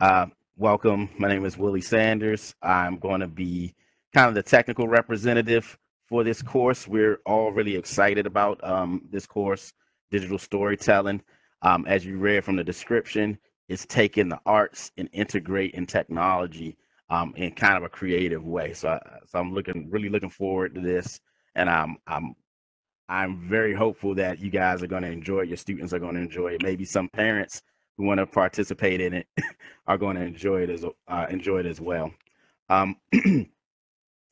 Uh, welcome. My name is Willie Sanders. I'm going to be kind of the technical representative for this course. We're all really excited about um, this course, digital storytelling. Um, as you read from the description, it's taking the arts and integrating technology um, in kind of a creative way. So, I, so I'm looking really looking forward to this, and I'm I'm I'm very hopeful that you guys are going to enjoy it. Your students are going to enjoy it. Maybe some parents who want to participate in it are going to enjoy it as uh, enjoy it as well. Um,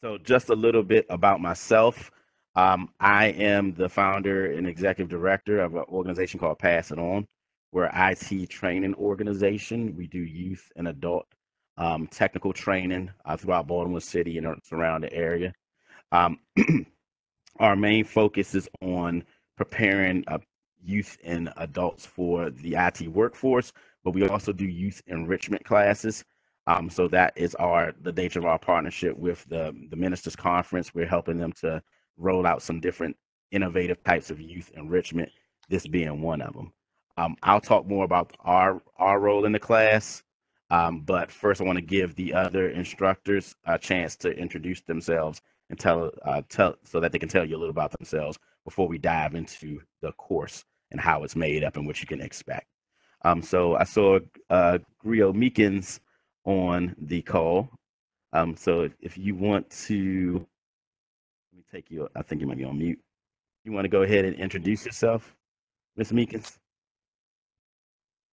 so, just a little bit about myself. Um, I am the founder and executive director of an organization called Pass It On. We're an IT training organization. We do youth and adult um, technical training uh, throughout Baltimore City and the surrounding area. Um, our main focus is on preparing uh, youth and adults for the IT workforce, but we also do youth enrichment classes. Um, so that is our the nature of our partnership with the the ministers conference. We're helping them to roll out some different innovative types of youth enrichment. This being one of them. Um, I'll talk more about our our role in the class, um, but first I want to give the other instructors a chance to introduce themselves and tell uh, tell so that they can tell you a little about themselves before we dive into the course and how it's made up and what you can expect. Um, so I saw uh, Griot Meekins on the call. Um, so if, if you want to, let me take you. I think you might be on mute. You want to go ahead and introduce yourself, Ms. Meekins?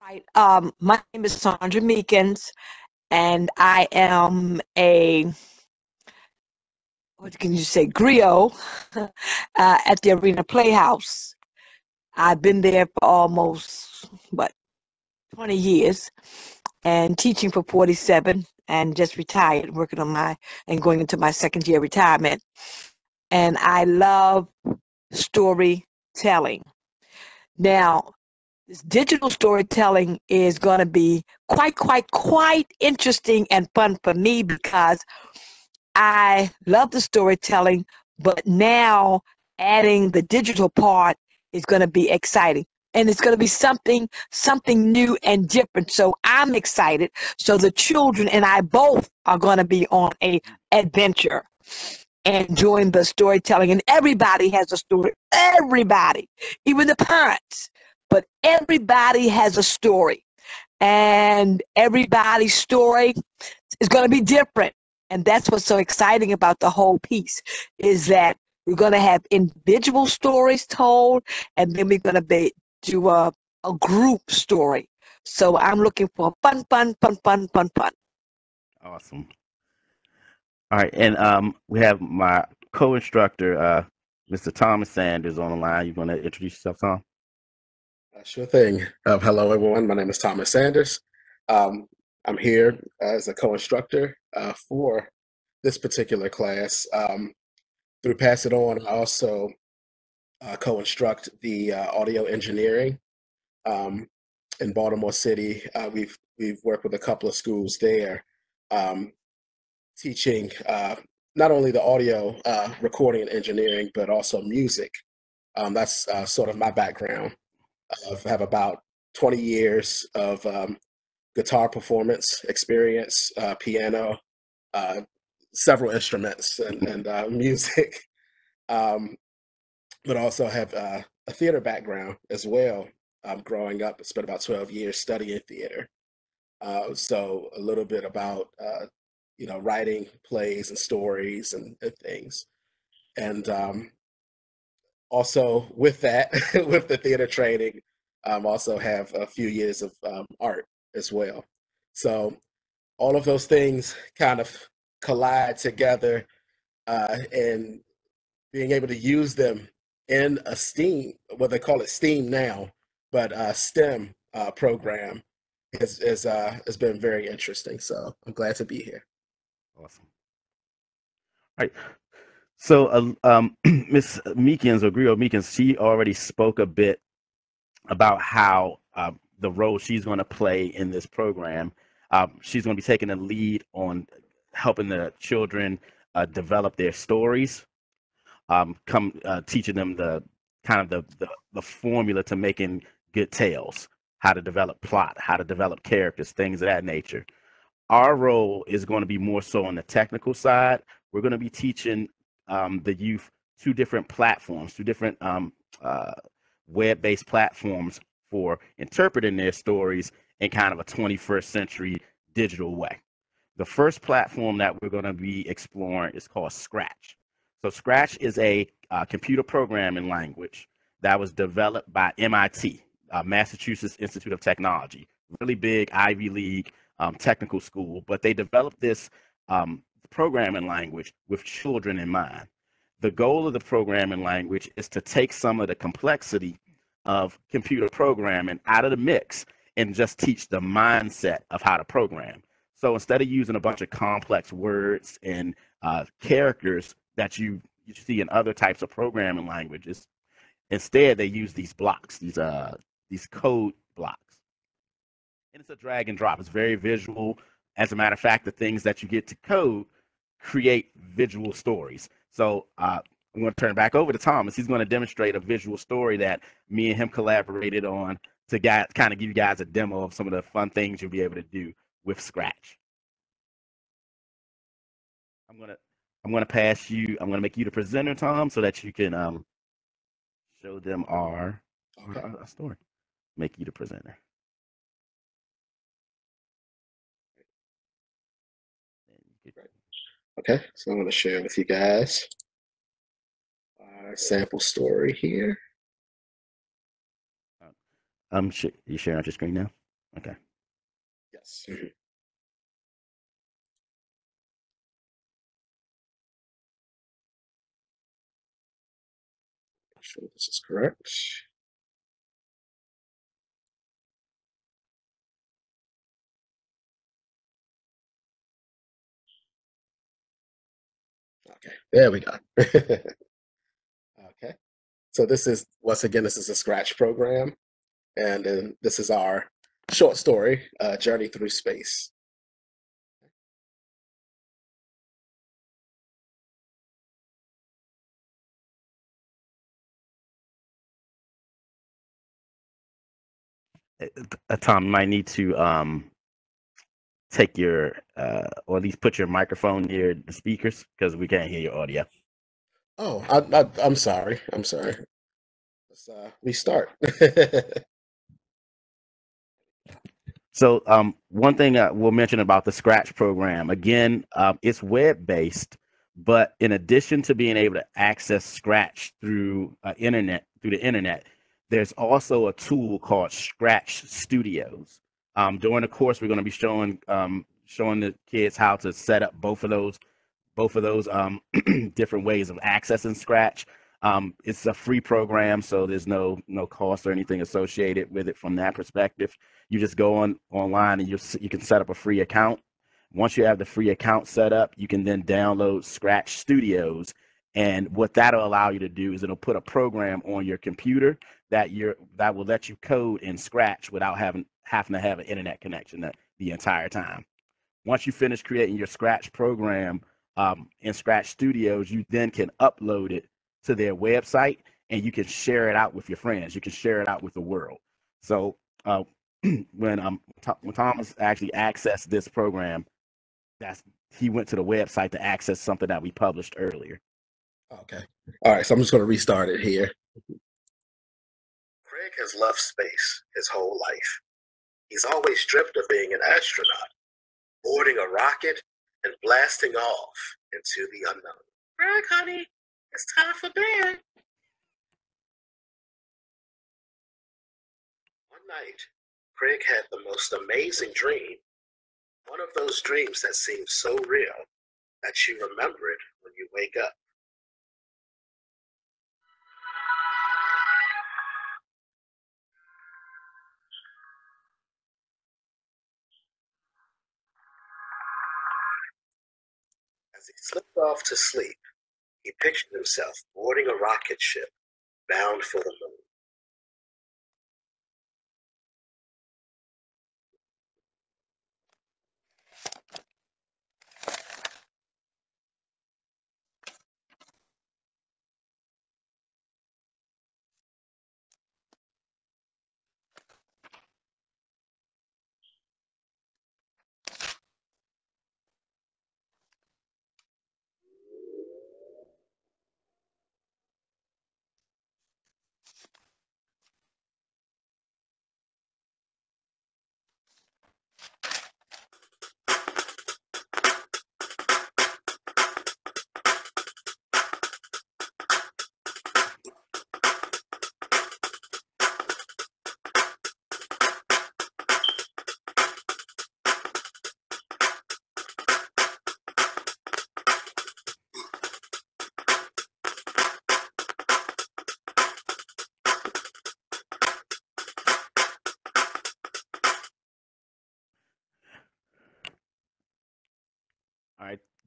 Right. Um, my name is Sandra Meekins, and I am a what can you say, griot uh, at the Arena Playhouse. I've been there for almost what 20 years and teaching for 47 and just retired working on my and going into my second year retirement. And i love storytelling. Now this digital storytelling is going to be quite quite quite interesting and fun for me because i love the storytelling but now adding the digital part is going to be exciting. And it's going to be something something new and different. So i'm excited. So the children and i both are going to be on a adventure and join the storytelling. And everybody has a story. Everybody even the parents. But everybody has a story. And everybody's story is going to be different and that's what's so exciting about the whole piece is that we're going to have individual stories told, and then we're going to be do a, a group story. So I'm looking for fun, fun, fun, fun, fun, fun. Awesome. All right, and um, we have my co-instructor, uh, Mr. Thomas Sanders, on the line. You want to introduce yourself, Tom? Uh, sure thing. Uh, hello, everyone. My name is Thomas Sanders. Um, I'm here as a co-instructor uh, for this particular class. Um, through Pass It On, I also uh, co-instruct the uh, audio engineering um, in Baltimore City. Uh, we've we've worked with a couple of schools there, um, teaching uh, not only the audio recording and engineering, but also music. Um, that's sort of my background. I have about 20 years of um, guitar performance experience, piano, several instruments and, and uh, music, um, but also have uh, a theater background as well. Um, growing up, I spent about 12 years studying theater. Uh, so a little bit about, uh, you know, writing plays and stories and, and things. And um, also with that, with the theater training, um, also have a few years of um, art as well. So all of those things kind of collide together uh, and being able to use them in a STEAM, what they call it STEAM now, but uh, STEM uh, program has has, uh, has been very interesting. So I'm glad to be here. Awesome. All right. So, uh, um, Miss Meekins or Griot Meekins, she already spoke a bit about how uh, the role she's going to play in this program. Um, she's going to be taking a lead on helping the children uh, develop their stories, um, come uh, teaching them the kind of the, the, the formula to making good tales. how to develop plot, how to develop characters, things of that nature. Our role is going to be more so on the technical side. We're going to be teaching um, the youth two different platforms, two different um, uh, web-based platforms for interpreting their stories in kind of a 21st century digital way. The first platform that we're going to be exploring is called Scratch. So Scratch is a uh, computer programming language that was developed by MIT, uh, Massachusetts Institute of Technology, really big Ivy League um, technical school, but they developed this um, programming language with children in mind. The goal of the programming language is to take some of the complexity of computer programming out of the mix and just teach the mindset of how to program. So instead of using a bunch of complex words and uh, characters that you, you see in other types of programming languages, instead they use these blocks, these uh, these code blocks. And it's a drag and drop. It's very visual. As a matter of fact, the things that you get to code create visual stories. So uh, I'm going to turn back over to Thomas. He's going to demonstrate a visual story that me and him collaborated on to get, kind of give you guys a demo of some of the fun things you'll be able to do with Scratch. I'm gonna I'm gonna pass you. I'm gonna make you the presenter, Tom, so that you can um, show them our, Okay. our, our story. Make you the presenter. And you could- Okay, so I'm going to share with you guys sample story here. Um, sh- you sharing out your screen now? Okay. Yes. Mhm. Make Sure this is correct. Okay, there we go. so this is once again this is a Scratch program, and then this is our short story, uh, Journey Through Space. Uh, uh, Tom, might need to um take your uh or at least put your microphone near the speakers because we can't hear your audio. Oh, I, I, I'm sorry. I'm sorry. Let's uh, restart. So um, one thing uh, we'll mention about the Scratch program again, um, it's web based, but in addition to being able to access Scratch through uh, internet through the internet, there's also a tool called Scratch Studios. Um, during the course, we're going to be showing um, showing the kids how to set up both of those both of those um, different ways of accessing Scratch. Um, it's a free program, so there's no no cost or anything associated with it from that perspective. You just go on online and you you can set up a free account. Once you have the free account set up, you can then download Scratch Studios, and what that'll allow you to do is it'll put a program on your computer that you're that will let you code in Scratch without having having to have an internet connection the, the entire time. Once you finish creating your Scratch program um, in Scratch Studios, you then can upload it to their website and you can share it out with your friends. You can share it out with the world. So uh, when um Tho- when Thomas actually accessed this program, that's he went to the website to access something that we published earlier. Okay. All right, so I'm just going to restart it here. Craig has loved space his whole life. He's always dreamt of being an astronaut, boarding a rocket and blasting off into the unknown. Craig, honey, it's time for bed. One night, Craig had the most amazing dream. One of those dreams that seems so real that you remember it when you wake up. Slipped off to sleep, he pictured himself boarding a rocket ship bound for the moon.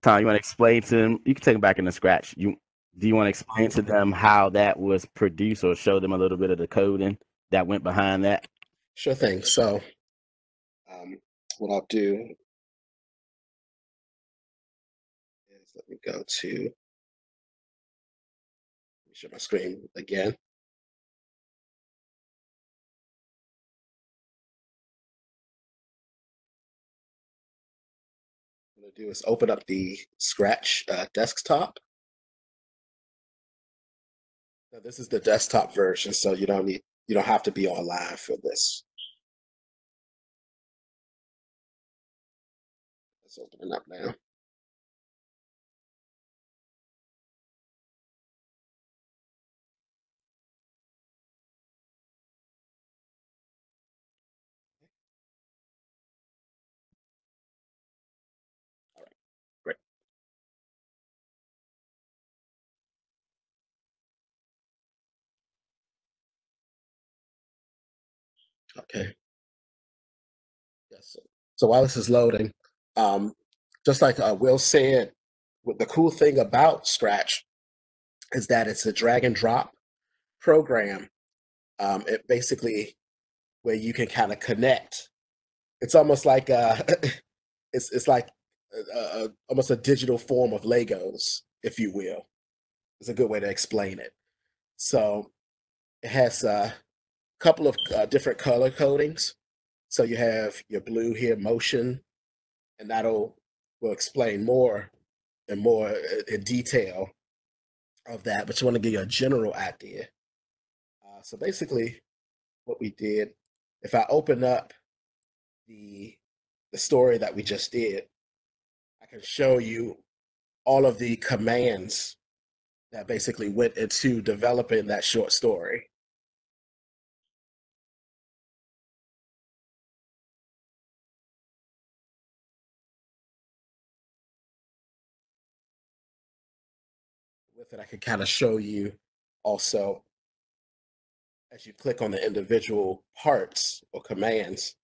Tom, you want to explain to them? You can take them back in the scratch. You do you want to explain to them how that was produced, or show them a little bit of the coding that went behind that? Sure thing. So, um, what I'll do is let me go to let me share my screen again. Do is open up the Scratch uh, desktop. Now, this is the desktop version, so you don't need you don't have to be online for this. Let's open it up now. Okay. Yes. So, while this is loading, um, just like uh, Will said, the cool thing about Scratch is that it's a drag and drop program. Um, it basically where you can kind of connect. It's almost like uh, it's it's like a, a, almost a digital form of Legos, if you will. It's a good way to explain it. So it has a couple of uh, different color codings. So you have your blue here, motion, and that'll will explain more and more uh, in detail of that. But you want to give you a general idea. Uh, so basically, what we did, if I open up the the story that we just did, I can show you all of the commands that basically went into developing that short story. With it, I can kind of show you also as you click on the individual parts or commands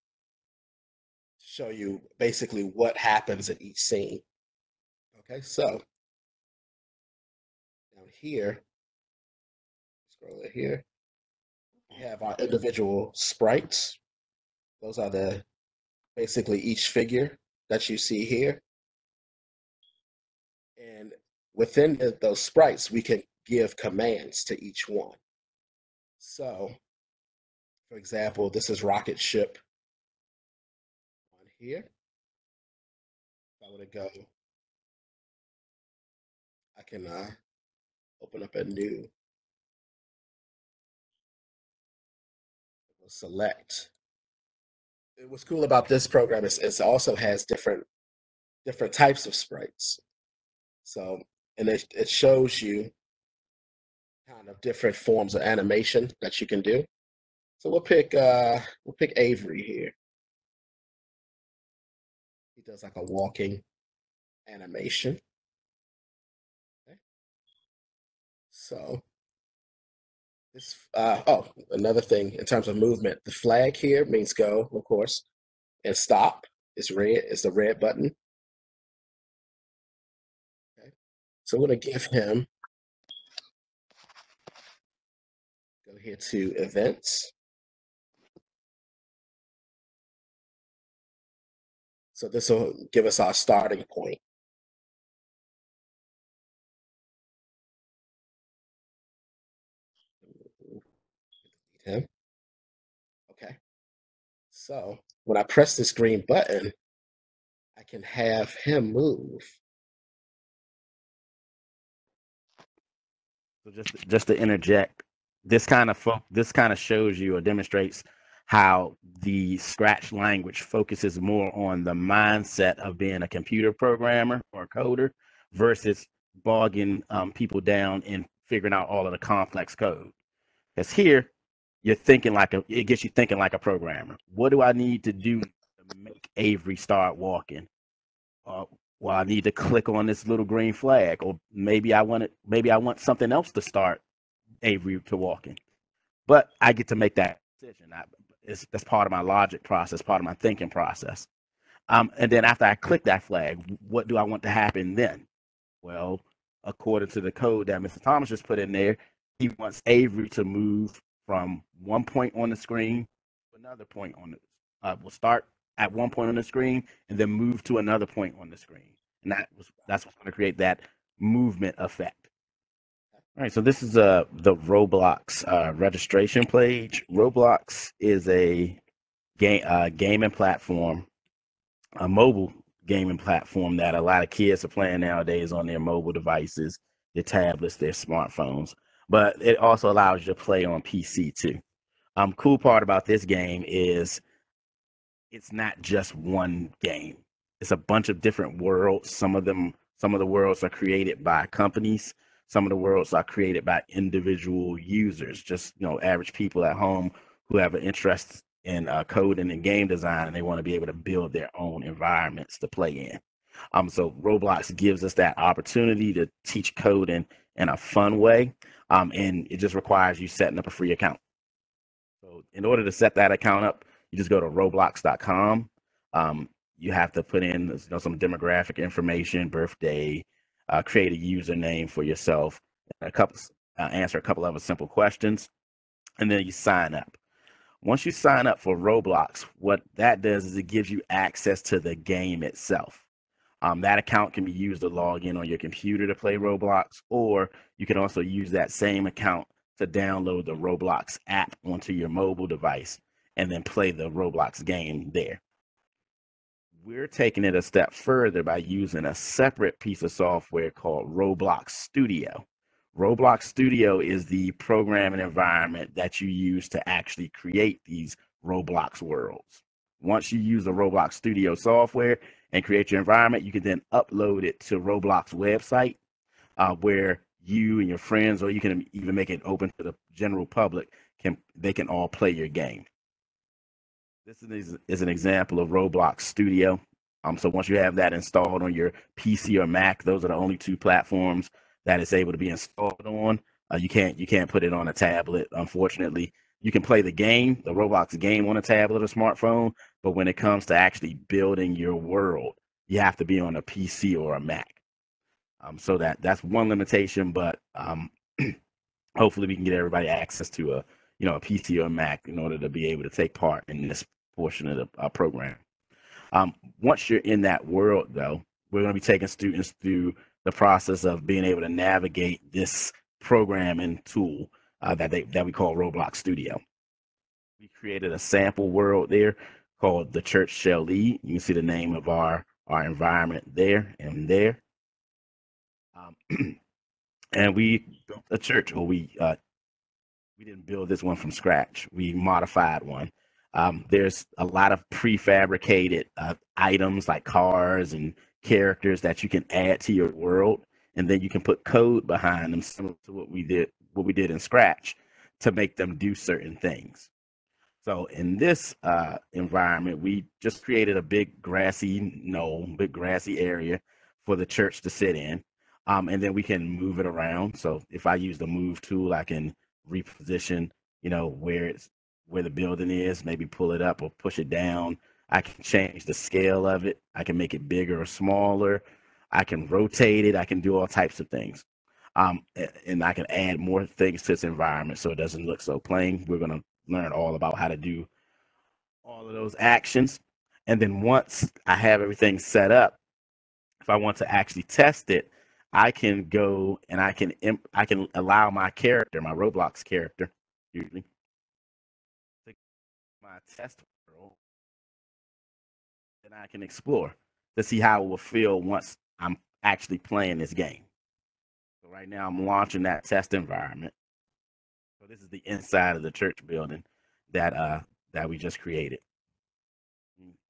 to show you basically what happens in each scene. Okay, so down here, scroll it here, we have our individual sprites. Those are the basically each figure that you see here. Within the- those sprites, we can give commands to each one. So, for example, this is rocket ship on here. If I were to go, I can uh, open up a new, select. What's cool about this program is it also has different different types of sprites. So, and it, it shows you kind of different forms of animation that you can do. So we'll pick uh we'll pick Avery here. He does like a walking animation. Okay. So this uh oh another thing in terms of movement, the flag here means go, of course, and stop is red, is the red button. So I'm gonna give him go here to events. So this will give us our starting point. Him. Okay. So when I press this green button, I can have him move. So just just to interject, this kind of fo- this kind of shows you or demonstrates how the Scratch language focuses more on the mindset of being a computer programmer or coder versus bogging um, people down in figuring out all of the complex code. Because here, you're thinking like a it gets you thinking like a programmer. What do I need to do to make Avery start walking? Uh, well, I need to click on this little green flag, or maybe I want it. Maybe I want something else to start Avery to walking. But I get to make that decision. I, it's, that's part of my logic process, part of my thinking process. Um, and then after I click that flag, what do I want to happen then? Well, according to the code that Mr. Thomas just put in there, he wants Avery to move from one point on the screen to another point on the. Uh, we'll start at one point on the screen and then move to another point on the screen, and that was that's what's going to create that movement effect. All right, so this is uh, the Roblox uh, registration page. Roblox is a game uh, gaming platform, a mobile gaming platform that a lot of kids are playing nowadays on their mobile devices, their tablets, their smartphones. But it also allows you to play on PC too. Um, cool part about this game is it's not just one game. It's a bunch of different worlds. Some of them, some of the worlds are created by companies. Some of the worlds are created by individual users, just you know, average people at home who have an interest in uh, coding and game design, and they want to be able to build their own environments to play in. Um, so Roblox gives us that opportunity to teach coding in a fun way, um, and it just requires you setting up a free account. So in order to set that account up, you just go to roblox.com. Um, you have to put in you know, some demographic information, birthday, uh, create a username for yourself, a couple, uh, answer a couple of simple questions, and then you sign up. Once you sign up for Roblox, what that does is it gives you access to the game itself. Um, that account can be used to log in on your computer to play Roblox, or you can also use that same account to download the Roblox app onto your mobile device and then play the Roblox game there. We're taking it a step further by using a separate piece of software called Roblox Studio. Roblox Studio is the programming environment that you use to actually create these Roblox worlds. Once you use the Roblox Studio software and create your environment, you can then upload it to Roblox website uh, where you and your friends, or you can even make it open to the general public, can they can all play your game. This is, is an example of Roblox Studio. Um, so once you have that installed on your PC or Mac, those are the only two platforms that it's able to be installed on. Uh, you can't you can't put it on a tablet. Unfortunately, you can play the game, the Roblox game, on a tablet or smartphone. But when it comes to actually building your world, you have to be on a PC or a Mac. Um, so that that's one limitation. But um, hopefully, we can get everybody access to a you know a PC or a Mac in order to be able to take part in this portion of the uh, program. Um, once you're in that world, though, we're going to be taking students through the process of being able to navigate this programming tool uh, that they that we call Roblox Studio. We created a sample world there called the Church Shall Lead. You can see the name of our our environment there and there. Um, and we built a church, or we uh, we didn't build this one from scratch. We modified one. Um, there's a lot of prefabricated uh, items like cars and characters that you can add to your world, and then you can put code behind them, similar to what we did what we did in Scratch, to make them do certain things. So in this uh, environment, we just created a big grassy knoll, big grassy area for the church to sit in, um, and then we can move it around. So if I use the move tool, I can reposition, you know, where it's where the building is, maybe pull it up or push it down I can change the scale of it. I can make it bigger or smaller. I can rotate it. I can do all types of things. Um, and I can add more things to its environment so it doesn't look so plain. We're going to learn all about how to do all of those actions. And then once I have everything set up, if I want to actually test it, I can go and I can I can allow my character, my Roblox character, usually my test world that I can explore to see how it will feel once I'm actually playing this game. So right now I'm launching that test environment. So this is the inside of the church building that uh that we just created.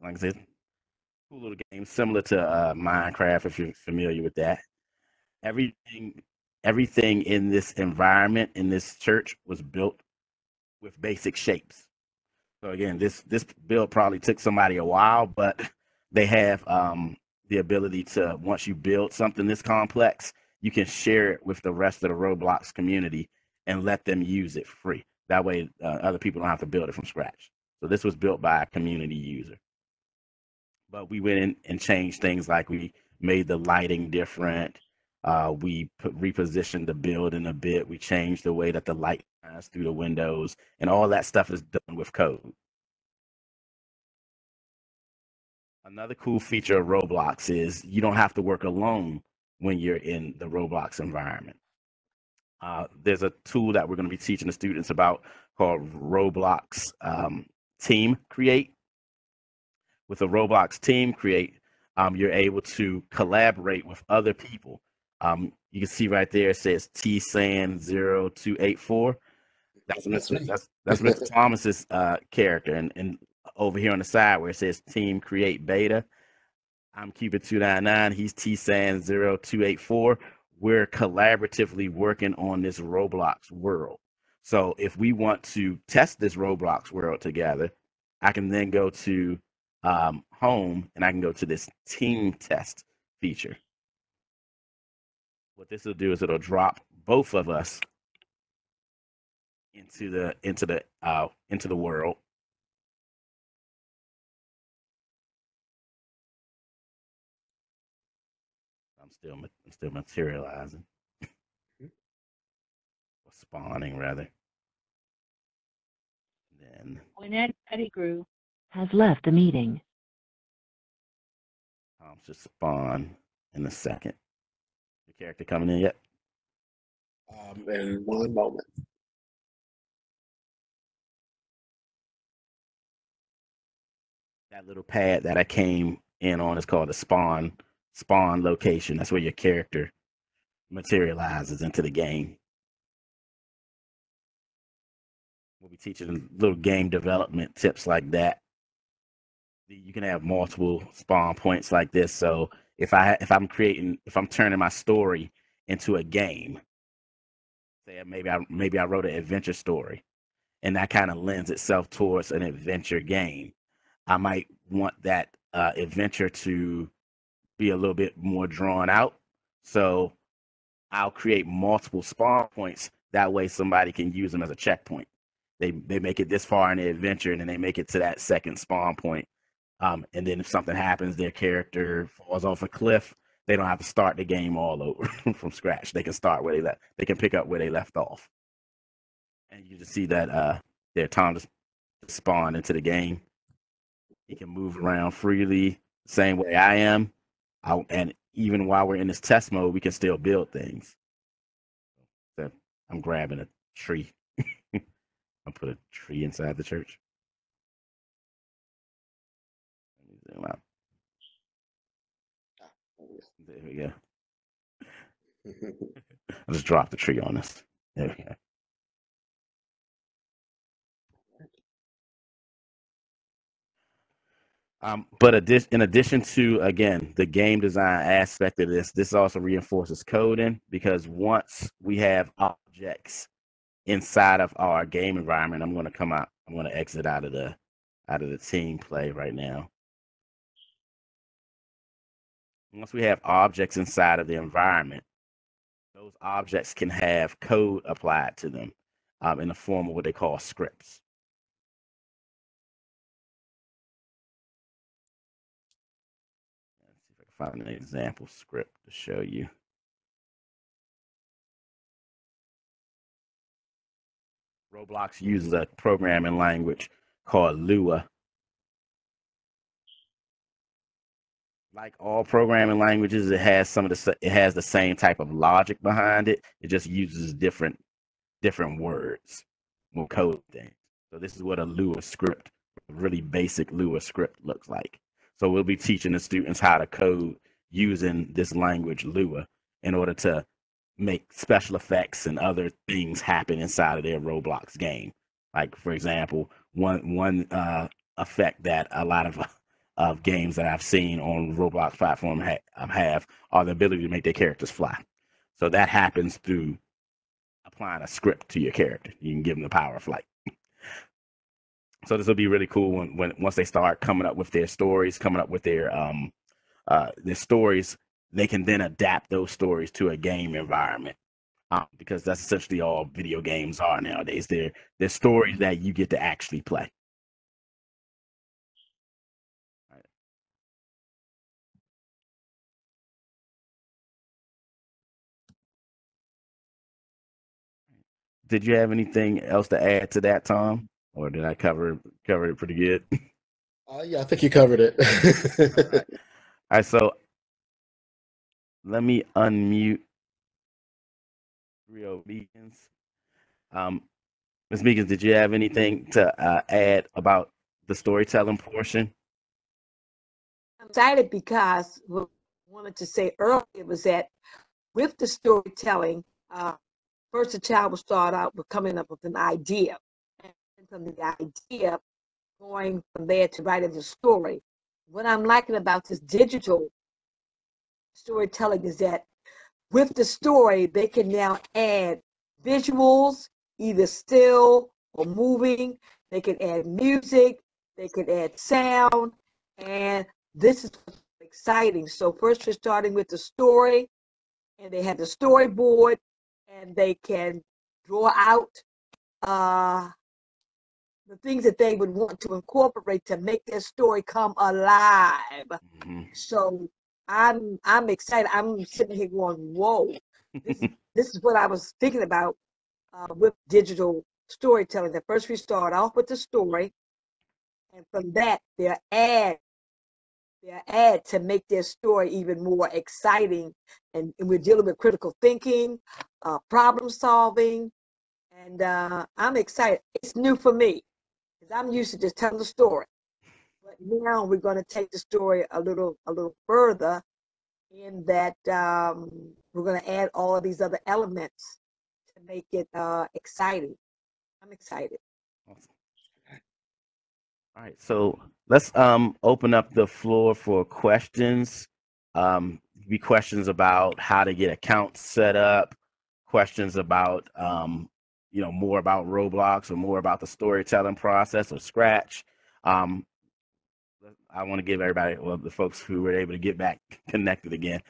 Like I said, cool little game similar to uh, Minecraft if you're familiar with that. Everything everything in this environment in this church was built with basic shapes. So again, this this build probably took somebody a while, but they have um, the ability to once you build something this complex, you can share it with the rest of the Roblox community and let them use it free. That way, uh, other people don't have to build it from scratch. So this was built by a community user. but we went in and changed things like we made the lighting different. Uh, we put, repositioned the building a bit. We changed the way that the light shines through the windows, and all that stuff is done with code. Another cool feature of Roblox is you don't have to work alone when you're in the Roblox environment. Uh, there's a tool that we're going to be teaching the students about called Roblox um, Team Create. With a Roblox Team Create, um, you're able to collaborate with other people. Um, you can see right there it says TSAN0284. That's That's Mr. That's, that's Mr. Thomas's uh, character. And, and over here on the side where it says Team Create Beta, I'm Cupid299. He's TSAN0284. We're collaboratively working on this Roblox world. So if we want to test this Roblox world together, I can then go to um, home and I can go to this team test feature. What this will do is it'll drop both of us into the into the uh, into the world. I'm still I'm still materializing, Mhm. or spawning rather. Then Lynette Pettigrew has left the meeting. I'll just spawn in a second. Character coming in yet? Um, in one moment. That little pad that I came in on is called the spawn spawn location. That's where your character materializes into the game. We'll be teaching little game development tips like that. You can have multiple spawn points like this. So if I if I'm creating if I'm turning my story into a game, say maybe I maybe I wrote an adventure story, and that kind of lends itself towards an adventure game. I might want that uh, adventure to be a little bit more drawn out. So I'll create multiple spawn points. That way, somebody can use them as a checkpoint. They they make it this far in the adventure, and then they make it to that second spawn point. Um, and then if something happens, their character falls off a cliff. They don't have to start the game all over from scratch. They can start where they left. They can pick up where they left off. And you just see that uh, their time to spawn into the game. He can move around freely, same way I am. I, and even while we're in this test mode, we can still build things. So I'm grabbing a tree. I'll put a tree inside the church. Out. There we go. I just dropped the tree on us. There we go. Um, but addi- in addition to again the game design aspect of this, this also reinforces coding because once we have objects inside of our game environment, I'm going to come out. I'm going to exit out of the out of the team play right now. Once we have objects inside of the environment, those objects can have code applied to them um, in the form of what they call scripts. Let's see if I can find an example script to show you. Roblox uses a programming language called Lua. Like all programming languages, it has some of the it has the same type of logic behind it. It just uses different different words will code things. So this is what a Lua script, a really basic Lua script looks like. So we'll be teaching the students how to code using this language Lua in order to make special effects and other things happen inside of their Roblox game. Like for example, one one uh, effect that a lot of of games that I've seen on Roblox platform ha- um, have are the ability to make their characters fly. So that happens through applying a script to your character. You can give them the power of flight. So this will be really cool when, when once they start coming up with their stories, coming up with their um uh their stories, they can then adapt those stories to a game environment. Um, because that's essentially all video games are nowadays. They're they're stories that you get to actually play. Did you have anything else to add to that, Tom, or did I cover cover it pretty good? Uh, yeah, I think you covered it. All right, so let me unmute Rio Meekins. Um, Ms. Meekins, did you have anything to uh, add about the storytelling portion? I'm excited because what I wanted to say earlier was that with the storytelling, uh, first the child will start out with coming up with an idea. And from the idea, going from there to writing the story. What I'm liking about this digital storytelling is that with the story, they can now add visuals, either still or moving. They can add music, they can add sound, and this is exciting. So first we're starting with the story, and they have the storyboard, and they can draw out uh, the things that they would want to incorporate to make their story come alive. Mhm. So I'm I'm excited. I'm sitting here going, whoa, this, this is what I was thinking about uh, with digital storytelling. That first we start off with the story, and from that they'll add they'll add to make their story even more exciting. And, and we're dealing with critical thinking, uh, problem solving, and uh, I'm excited. It's new for me because I'm used to just telling the story. But now we're going to take the story a little a little further in that um, we're going to add all of these other elements to make it uh, exciting. I'm excited. Awesome. All right, so let's um open up the floor for questions. Um, be questions about how to get accounts set up, questions about um, you know, more about Roblox or more about the storytelling process or Scratch. Um, I want to give everybody, well, the folks who were able to get back connected again,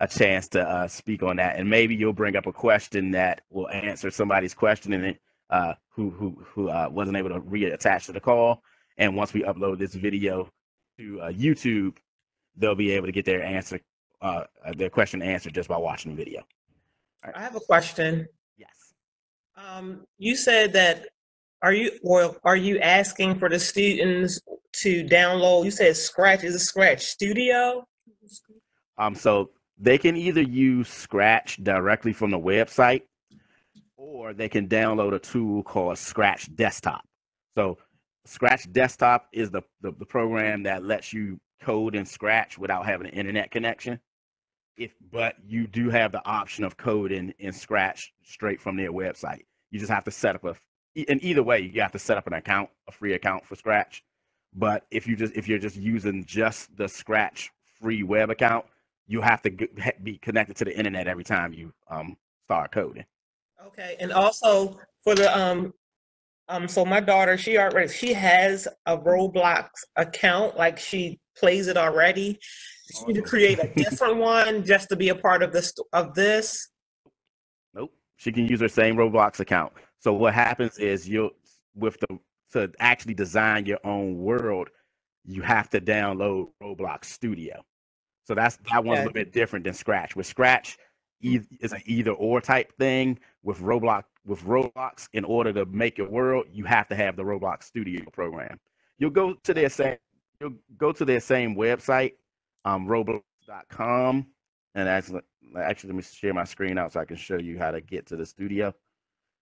a chance to uh, speak on that, and maybe you'll bring up a question that will answer somebody's question in it, uh, who who who uh, wasn't able to reattach to the call. And once we upload this video to uh, YouTube, they'll be able to get their answer, uh, their question answered just by watching the video. I have a question. Yes. Um, you said that, are you, or are you asking for the students to download, you said Scratch, is a Scratch Studio? Um, so they can either use Scratch directly from the website, or they can download a tool called Scratch Desktop. So Scratch Desktop is the, the, the program that lets you code in Scratch without having an internet connection. If but you do have the option of coding in Scratch straight from their website. You just have to set up a and either way you have to set up an account, a free account for Scratch. But if you just if you're just using just the Scratch free web account, you have to be connected to the internet every time you um start coding. Okay, and also for the, um, um, so my daughter, she already, she has a Roblox account, like she plays it already. She need to create a different one just to be a part of this, of this? Nope. She can use her same Roblox account. So what happens is you'll with the to actually design your own world, you have to download Roblox Studio. So that's that one's a little bit different than Scratch. With Scratch, e- it's an either or type thing. With Roblox, with Roblox, in order to make your world, you have to have the Roblox Studio program. You'll go to their same you'll go to their same website, um, Roblox.com, and that's actually let me share my screen out so I can show you how to get to the studio.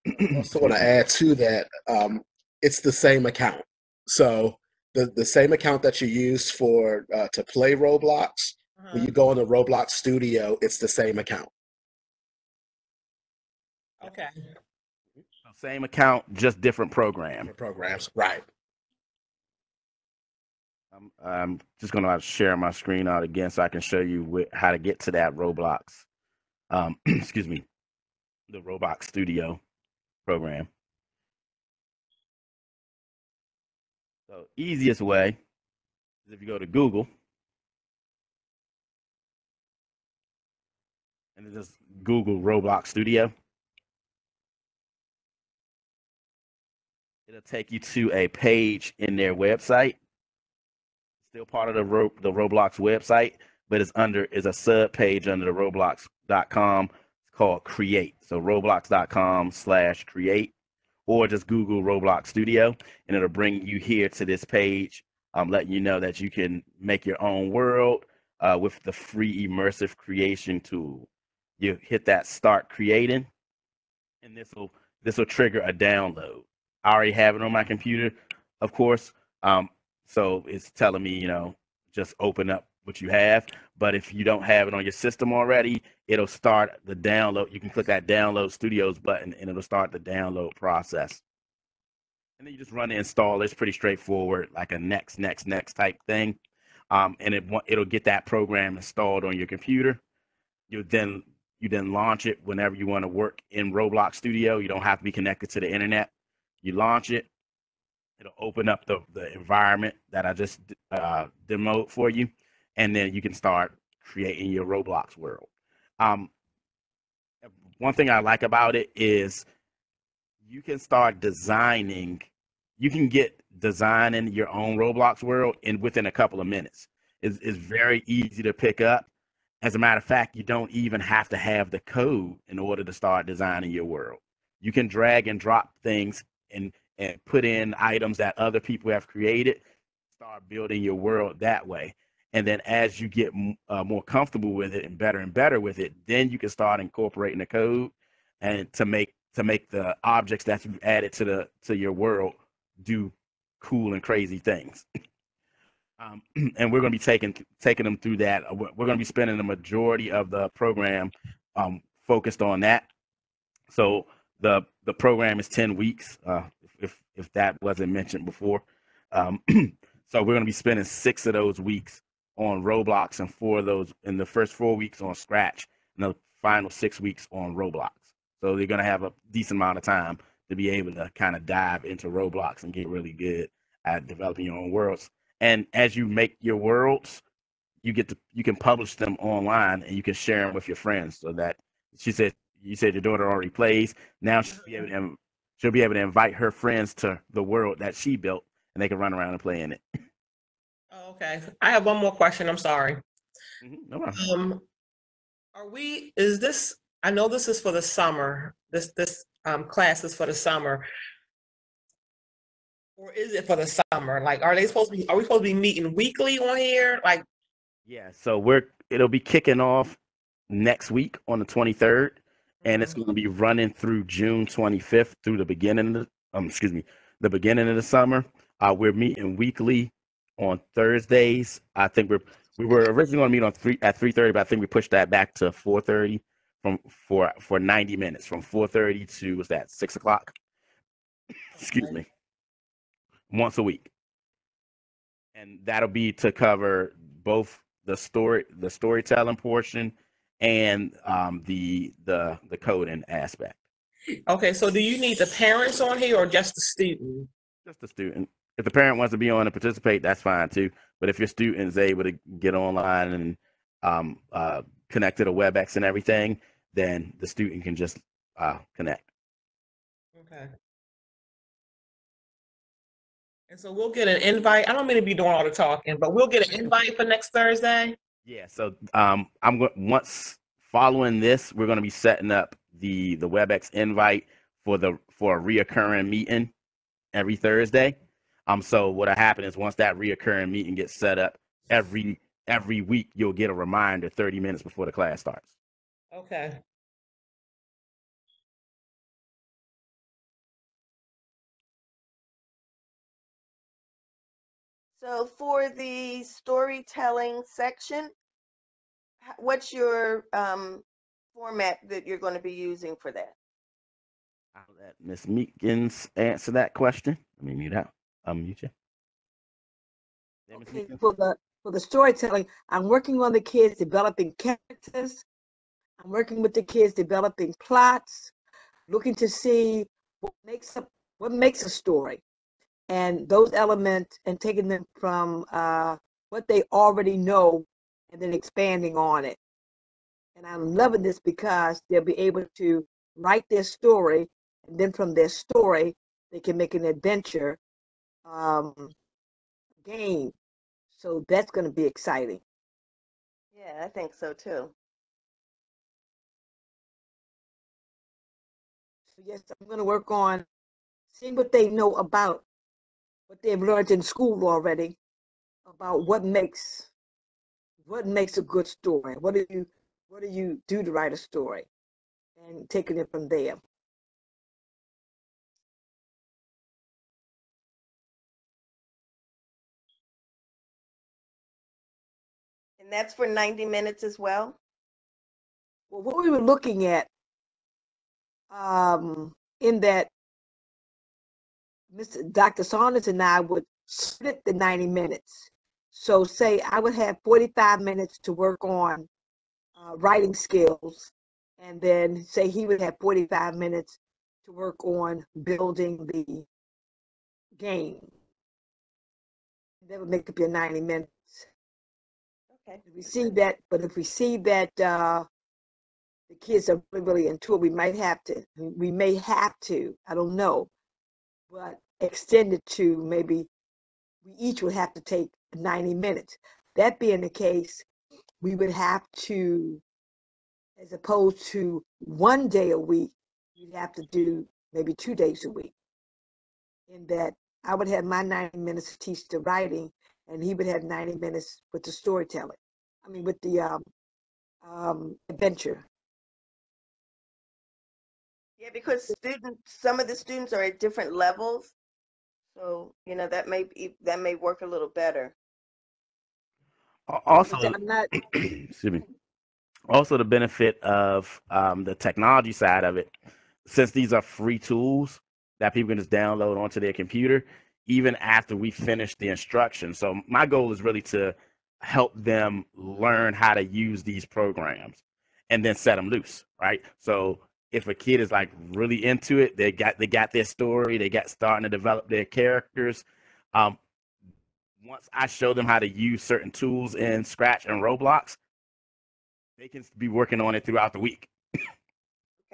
I also want to add to that, um, it's the same account. So the, the same account that you use for uh, to play Roblox, when Uh-huh. you go into Roblox Studio, it's the same account. Okay, Same account, just different program. for programs. Right. I'm, I'm just going to share my screen out again so I can show you wh- how to get to that Roblox. Um, excuse me, the Roblox Studio program. So easiest way is if you go to Google and just Google Roblox Studio. It'll take you to a page in their website still part of the Ro- the Roblox website, but it's under is a sub page under the Roblox.com. It's called Create. So roblox.com slash create, or just Google Roblox Studio, and it'll bring you here to this page, I'm letting you know that you can make your own world uh, with the free immersive creation tool. You hit that start creating, and this will this will trigger a download. I already have it on my computer, of course. Um, so it's telling me, you know, just open up what you have. But if you don't have it on your system already, it'll start the download. You can click that download studios button and it'll start the download process. And then you just run the install. It's pretty straightforward, like a next, next, next type thing. Um, and it it'll get that program installed on your computer. You then you then launch it whenever you want to work in Roblox Studio. You don't have to be connected to the internet. You launch it. It'll open up the, the environment that I just uh, demoed for you and then you can start creating your Roblox world. Um, one thing I like about it is you can start designing. You can get designing your own Roblox world in within a couple of minutes. It's, it's very easy to pick up. As a matter of fact, you don't even have to have the code in order to start designing your world. You can drag and drop things and and put in items that other people have created. Start building your world that way. And then as you get uh, more comfortable with it and better and better with it then you can start incorporating the code and to make to make the objects that you've added to the to your world do cool and crazy things. Um, and we're going to be taking taking them through that. We're, we're going to be spending the majority of the program um, focused on that. So the the program is 10 weeks uh, if if that wasn't mentioned before um, so we're going to be spending six of those weeks on Roblox and four of those in the first four weeks on Scratch and the final six weeks on Roblox. So they're gonna have a decent amount of time to be able to kind of dive into Roblox and get really good at developing your own worlds. And as you make your worlds, you get to you can publish them online and you can share them with your friends. So that she said you said your daughter already plays. Now she'll be able to she'll be able to invite her friends to the world that she built and they can run around and play in it. Oh, okay. I have one more question. I'm sorry. Mhm, No problem. Um, are we, is this, I know this is for the summer, this, this, um, class is for the summer. Or is it for the summer? Like, are they supposed to be, are we supposed to be meeting weekly on here? Like, Yeah, so we're it'll be kicking off next week on the 23rd, and it's going to be running through June 25th through the beginning of the, um excuse me the beginning of the summer. Uh, we're meeting weekly on Thursdays. I think we're we were originally going to meet on three at 3:30, but I think we pushed that back to 4:30 from for for 90 minutes from 4:30 to what's that six o'clock? excuse me. Once a week, and that'll be to cover both the story the storytelling portion and um, the the the coding aspect. okay, so do you need the parents on here or just the student? Just the student. If the parent wants to be on and participate, that's fine too. But if your student is able to get online and um, uh, connect to the WebEx and everything, then the student can just uh, connect. Okay. And so we'll get an invite. I don't mean to be doing all the talking, but we'll get an invite for next Thursday. Yeah. So um, I'm going once following this, we're going to be setting up the the WebEx invite for the for a reoccurring meeting every Thursday. Um, so what'll happen is once that reoccurring meeting gets set up every every week, you'll get a reminder 30 minutes before the class starts. Okay. So for the storytelling section, what's your um, format that you're going to be using for that? I'll let Miss Meekins answer that question. Let me mute out. I'm mute you. Okay, for the for the storytelling, I'm working on the kids developing characters. I'm working with the kids developing plots, looking to see what makes up what makes a story, and those elements, and taking them from uh, what they already know, and then expanding on it. And I'm loving this because they'll be able to write their story, and then from their story, they can make an adventure um, game. So that's going to be exciting. Yeah, I think so too. So yes, I'm gonna work on seeing what they know about what they've learned in school already about what makes what makes a good story. What do you what do you do to write a story? And taking it from there. And that's for 90 minutes as well? Well, what we were looking at um, in that Mr. Dr. Saunders and I would split the 90 minutes. So say I would have 45 minutes to work on uh, writing skills, and then say he would have 45 minutes to work on building the game. That would make up your 90 minutes. Okay. We see that, but if we see that uh, the kids are really, really into it, we might have to, we may have to, I don't know, but extend it to maybe we each would have to take 90 minutes. That being the case, we would have to, as opposed to one day a week, we'd have to do maybe two days a week. In that I would have my 90 minutes to teach the writing, and he would have 90 minutes with the storytelling. I mean, with the um, um, adventure. Yeah, because students, some of the students are at different levels. So, you know, that may be, that may work a little better. Also, I'm not, excuse me. Also, the benefit of um, the technology side of it, since these are free tools that people can just download onto their computer, even after we finish the instruction. So, my goal is really to help them learn how to use these programs and then set them loose, right? So, if a kid is like really into it, they got they got their story, they got starting to develop their characters. Um, once I show them how to use certain tools in Scratch and Roblox, they can be working on it throughout the week.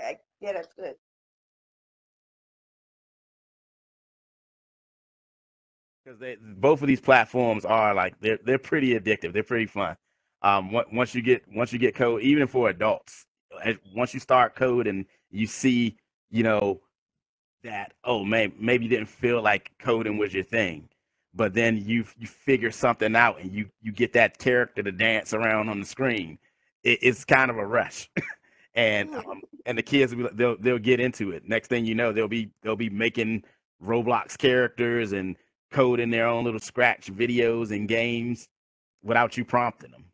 Okay, yeah, that's good. Because they both of these platforms are like they're they're pretty addictive. They're pretty fun. Um, once you get once you get code, even for adults, once you start code and you see, you know, that oh man, maybe you didn't feel like coding was your thing, but then you you figure something out and you you get that character to dance around on the screen. It, it's kind of a rush, and um, and the kids will- they'll they'll get into it. Next thing you know, they'll be they'll be making Roblox characters and coding their own little scratch videos and games without you prompting them.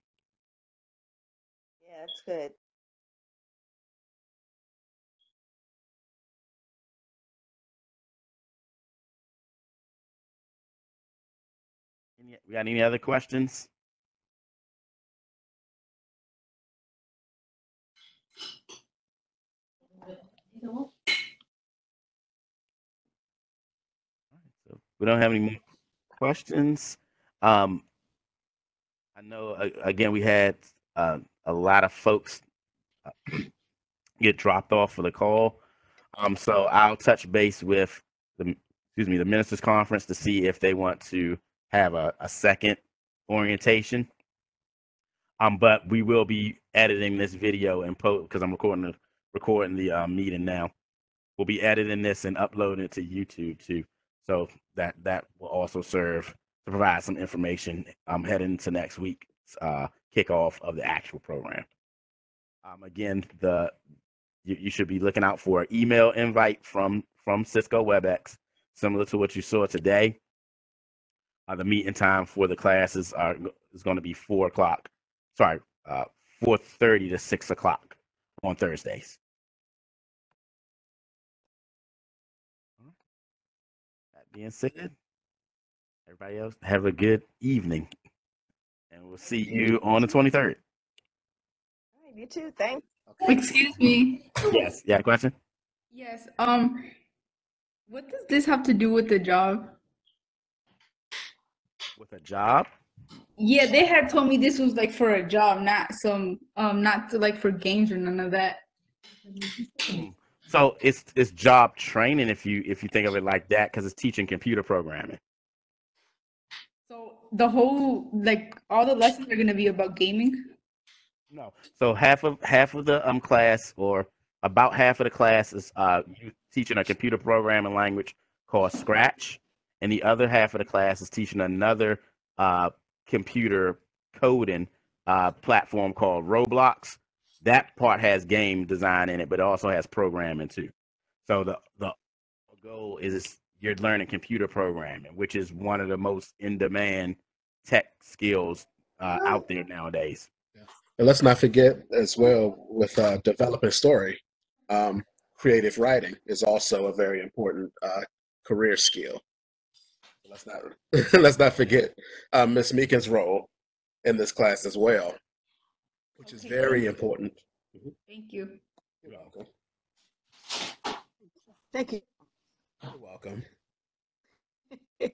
Yeah, that's good. We got any other questions? So we don't have any more questions. Um, I know uh, again we had uh, a lot of folks uh, get dropped off for the call. Um, so I'll touch base with the excuse me the ministers conference to see if they want to have a, a second orientation. Um, but we will be editing this video and post because I'm recording the recording the uh, meeting now. We'll be editing this and uploading it to YouTube too. So that that will also serve to provide some information um, heading to next week's uh, kickoff of the actual program. Um, again, the you, you should be looking out for an email invite from from Cisco WebEx, similar to what you saw today. Uh, the meeting time for the classes are is going to be four o'clock. Sorry, uh, four thirty to six o'clock on Thursdays. That being said, everybody else have a good evening, and we'll see you on the twenty third. All right, you too, thanks. Excuse me. Yes. Yeah. Question. Yes. Um, what does this have to do with the job? With a job. Yeah, they had told me this was like for a job, not some um not to like for games or none of that. So it's it's job training if you if you think of it like that because it's teaching computer programming. So the whole like all the lessons are gonna be about gaming. No. So half of half of the um class or about half of the class is uh, you teaching a computer programming language called Scratch, and the other half of the class is teaching another uh, computer coding uh, platform called Roblox. That part has game design in it, but it also has programming too. So the the goal is you're learning computer programming, which is one of the most in demand tech skills uh, out there nowadays. And let's not forget as well with uh, developing story, um, creative writing is also a very important uh, career skill. Let's not let's not forget uh, Miss Meekin's role in this class as well, which is Okay. very important. Thank you. You're welcome. Thank you. You're welcome.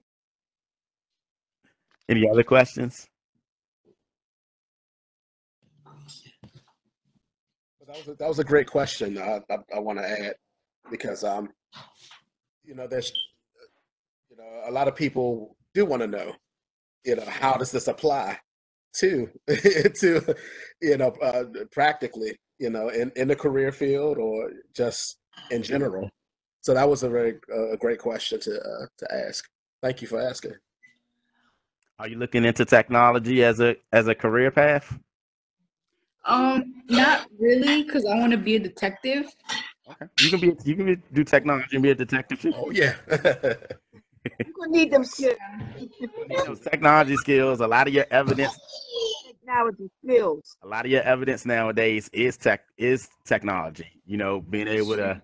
Any other questions? That was a, that was a great question. I, I, I want to add because um, you know, there's you know a lot of people do want to know, you know, how does this apply to to you know uh, practically, you know, in in the career field or just in general. So that was a very uh, a great question to uh, to ask. Thank you for asking. Are you looking into technology as a as a career path? Um, not really, because I want to be a detective. Okay. You can be you can be, do technology and be a detective too. Oh yeah. You're gonna need them skills, Those technology skills, a lot of your evidence, technology skills. a lot of your evidence nowadays is tech is technology. You know, being able to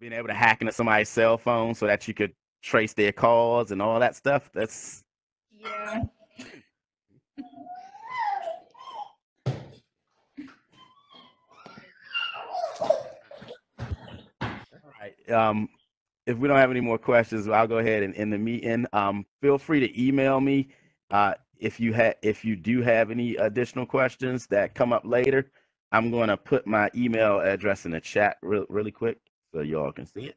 being able to hack into somebody's cell phone so that you could trace their calls and all that stuff. That's Yeah. all right. Um, if we don't have any more questions, I'll go ahead and end the meeting. Um, feel free to email me uh, if you have if you do have any additional questions that come up later. I'm going to put my email address in the chat real, really quick so y'all can see it.